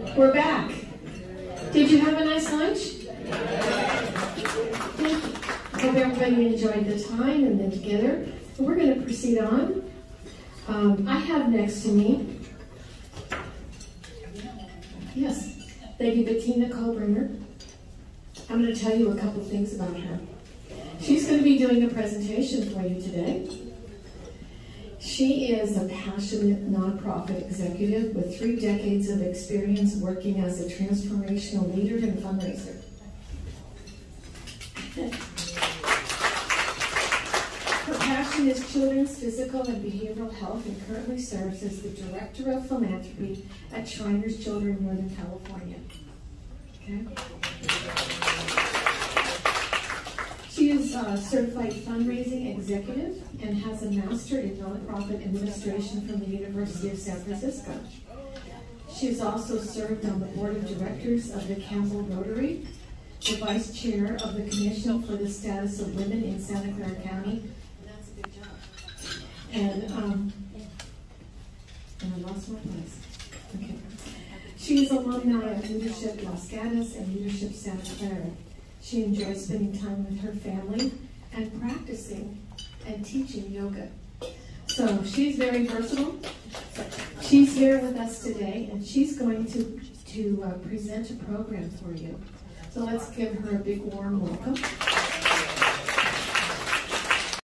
We're back. Did you have a nice lunch? Hope everybody enjoyed the time and then together. We're going to proceed on. Um, I have next to me, yes, Lady Bettina Kohlbringer. I'm going to tell you a couple things about her. She's going to be doing a presentation for you today. She is a passionate nonprofit executive with three decades of experience working as a transformational leader and fundraiser. Her passion is children's physical and behavioral health and currently serves as the Director of Philanthropy at Shriners Children Northern California. Okay? She a certified fundraising executive and has a master in nonprofit administration from the University of San Francisco. She has also served on the board of directors of the Campbell Rotary, the vice chair of the Commission for the Status of Women in Santa Clara County. And that's a big job. And, um, and I lost my place. Okay. She is alumni of Leadership Los Gatos and Leadership Santa Clara. She enjoys spending time with her family and practicing and teaching yoga. So she's very versatile. She's here with us today, and she's going to, to uh, present a program for you. So let's give her a big warm welcome.